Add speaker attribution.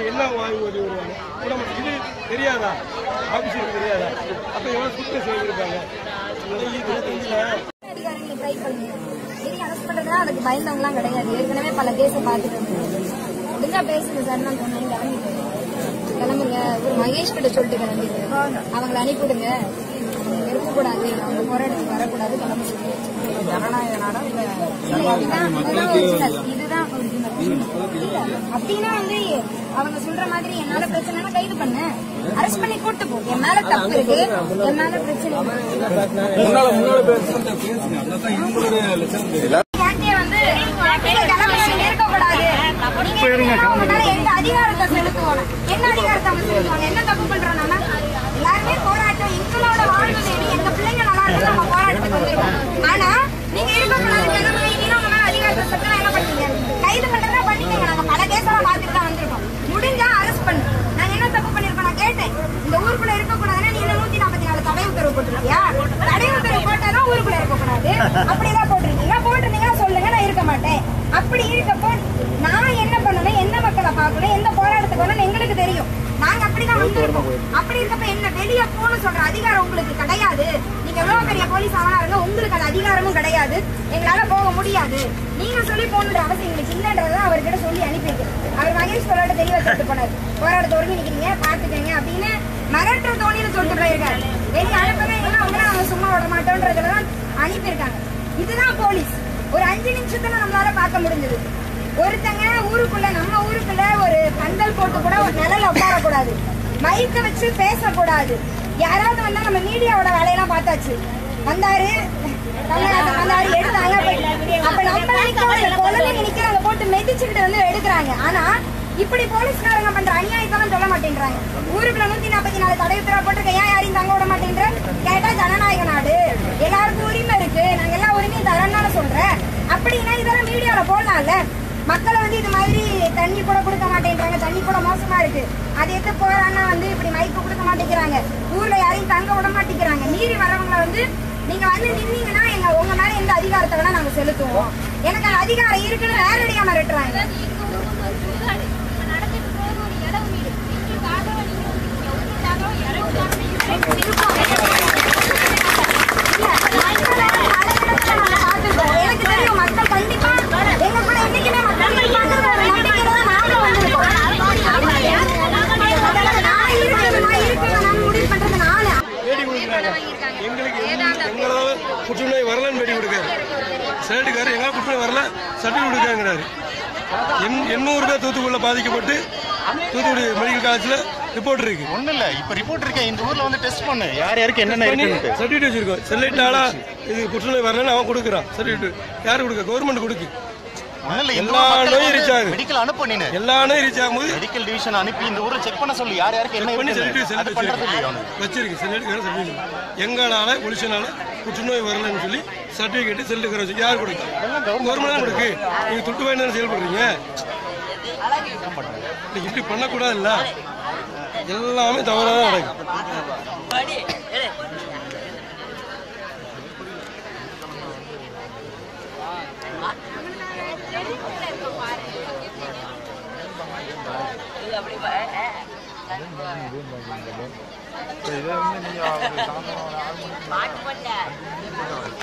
Speaker 1: அப்ப என்ன வாங்கி ஓடி வருவாங்க உடம்பு இது தெரியாதா? ஆபீஸருக்கு தெரியாதா? அப்ப எவ்வளவு சுத்தம்
Speaker 2: பண்றதுனா அதுக்கு பயந்தவங்கலாம் கிடையாது. ஏற்கனவே பல கேஸை பார்த்துட்டு முடிஞ்சா பேசுங்க சார் நான் சொன்னேன் கிளம்புங்க. ஒரு மகேஷ் கிட்ட சொல்லிட்டு கிளம்பிட்டு அவங்கள அனுப்பிவிடுங்க. இருக்கக்கூடாது. அவங்க போராட்டத்துக்கு வரக்கூடாது. கிளம்ப. சொல்லி ஜனநாயக நாடா இல்ல அப்படின்னா வந்து அவங்க சொல்ற மாதிரி என்னால பிரச்சனைனா கைது பண்ண. அரெஸ்ட் பண்ணி கூட்டு போ. என் மேல தப்பு இருக்கு. என் மேல பிரச்சனை எந்த அதிகாரத்தை என்ன அதிகாரத்தை அவங்க செலுத்துவாங்க? என்ன தப்பு பண்றோம் நம்ம எல்லாருமே போராட்டம். எங்களோட வாழ்வு எங்க பிள்ளைங்க நல்லா இருக்கு நம்ம போராட்டத்துக்கு வந்திருக்கோம் ஆனா நீங்க இருக்கக்கூடாது கிளம்புங்க இனியும் உங்க மேல அதிகாரத்தை செலுத்தினா என்ன பண்ணீங்க கைது பண்றதா பண்ணிக்கங்க நாங்க பல கேஸெல்லாம் பார்த்துட்டு தான் வந்திருக்கோம் முடிஞ்சா அரெஸ்ட் பண்ணு நாங்க என்ன தப்பு பண்ணிருக்கோம் நான் கேட்டேன் இந்த ஊருக்குள்ள இருக்கக்கூடாதுன்னா நீ என்ன நூத்தி நாற்பத்தி நாலு தடை உத்தரவு போட்டிருக்கியா தடை உத்தரவு போட்டாதான் ஊருக்குள்ள இருக்கக்கூடாது அப்படிதான் போட்டிருக்கீங்க போட்டிருந்தீங்கன்னா சொல்லுங்க நான் இருக்க மாட்டேன் அப்படி இருக்கப்போ நான் என்ன பண்ணணும் எந்த மக்களை பார்க்கணும் எந்த போராட்டத்துக்கு வரணும் எங்களுக்கு தெரியும். நாங்க அப்படிதான் வந்திருக்கோம். அப்படி இருக்கப்ப என்ன வெளியே போகணும் சொல்ற அதிகாரம் உங்களுக்கு கிடையாது. நீங்க எவ்வளவு பெரிய போலீஸ் ஆனாருங்க உங்களுக்கு அந்த அதிகாரமும் கிடையாது. எங்களால போக முடியாது. நீங்க சொல்லி போகணுன்ற அவசியம் எங்களுக்கு இல்லன்றதை அவர்கிட்ட சொல்லி அனுப்பியிருக்கேன் அவர் மகேஷ் போராட்ட தெளிவா சொல்லிட்டு போனார். போராட்டத்தை ஒருங்கிணைக்கிறீங்க பாத்துக்கங்க அப்படின்னு மிரட்டுற தோணின்னு சொல்லிட்டு போயிருக்காரு. வெளியே அனுப்பவே இல்லைன்னா அவங்கள நாங்க சும்மா விட மாட்டோன்றதுல தான் அனுப்பியிருக்காங்க. இதுதான் போலீஸ் அஞ்சு நிமிஷத்துல நம்மளால பார்க்க முடிஞ்சது. ஒருத்தங்க ஊருக்குள்ள நம்ம ஊருக்குள்ள ஒரு பந்தல் போட்டு கூட ஒரு நிழல் உட்காரக்கூடாது. மைக்க வச்சு பேசக்கூடாது. யாராவது வந்தா நம்ம மீடியாவோட வேலையெல்லாம் பார்த்தாச்சு. வந்தாரு. வந்தாரு எடுத்தாங்க. அப்ப- நம்ம நிக்கிறோம் குழந்தைங்க நிக்கிறாங்க போட்டு மெதிச்சுக்கிட்டு வந்து எடுக்கிறாங்க. ஆனா இப்படி போலீஸ்காரங்க பண்ற அநியாயத்தான் சொல்ல மாட்டேங்கிறாங்க ஊருக்குள்ள நூத்தி நாற்பத்தி நாலு தடை உத்தரவு போட்டு ஏன் யாரையும் தங்க விட மாட்டேன்ற கேட்டா ஜனநாயக நாடு எல்லாருக்கும் உரிமை இருக்கு நாங்க எல்லா உரிமையும் தரேன்னு சொல்றேன் அப்படின்னா இதெல்லாம் மீடியால போடலாம்ல மக்களை வந்து இது மாதிரி தண்ணி கூட கொடுக்க மாட்டேங்கிறாங்க. தண்ணி கூட மோசமா இருக்கு. அது எடுத்து போறான்னா வந்து இப்படி மைக்கு கொடுக்க மாட்டேங்கிறாங்க. ஊர்ல யாரையும் தங்க விட மாட்டேங்கிறாங்க. மீறி வரவங்களை வந்து நீங்க வந்து நின்னீங்கன்னா எங்க உங்க மேல எந்த அதிகாரத்தை வேணா நாங்க செலுத்துவோம். எனக்கு அதிகாரம் இருக்குன்னு நேரடியா மிரட்டுறாங்க எனக்கு தெரியும் மக்கள் கண்டிப்பா எங்க கூட என்னைக்குமே மக்கள் இருப்பாங்கன்ற ஒரு நம்பிக்கையில தான் நாங்களும் வந்திருக்கோம். நான் இருக்கிறது, நான் இருக்கிறது, நான் முடிவு பண்றது நானு.
Speaker 1: பேட்டி கொடுக்குறாங்க எங்களுக்கு எந்த- எங்களால புற்றுநோய் வரலன்னு பேட்டி கொடுக்காரு சேட்டுக்காரர் எங்களால் புற்றுநோய் வரல சர்டிஃபிகேட் கொடுக்காங்கிறாரு எண் எண்ணூறு பேர் தூத்துக்குடியில் பாதிக்கப்பட்டு தூத்துக்குடி மெடிக்கல் காலேஜில் ரிப்போர்ட் இருக்கு.
Speaker 3: ஒண்ணும் இல்ல இப்ப ரிப்போர்ட் இருக்கேன் இந்த ஊர்ல வந்து டெஸ்ட் பண்ணு. யார் யாருக்கு என்னென்ன இருக்குன்னு
Speaker 1: சர்டிஃபிகேட் வச்சிருக்கோம். செல்லைட்டாலா இது புற்றுநோய் வரலன்னு அவன் கொடுக்குறான். சர்டிஃபிகேட் யார் கொடுக்க? கவர்மெண்ட் கொடுக்கு. எல்லா நோயும் reach ஆகுது.
Speaker 3: மெடிக்கல் அனுப்பு நீனு.
Speaker 1: எல்லா நோயும் ரீச் ஆகும்போது
Speaker 3: மெடிக்கல் டிவிஷன் அனுப்பி இந்த ஊரை செக் பண்ண சொல்லி யார் யாருக்கு என்ன
Speaker 1: பண்ணி
Speaker 3: இல்லையா அவனுக்கு
Speaker 1: வச்சிருக்கு. எங்களால ஒளிச்சனால புற்றுநோய் வரலன்னு சொல்லி சர்டிஃபிகேட் செல்லுக்கிற வச்சு யார் கொடுக்கு கவர்மெண்ட் தான் கொடுக்கு நீங்க துட்டு வாங்கி செயல்படுறீங்க நீங்க இப்படி பண்ணக்கூடாதுல்ல எல்லாமே தவறாக தான் நடக்குது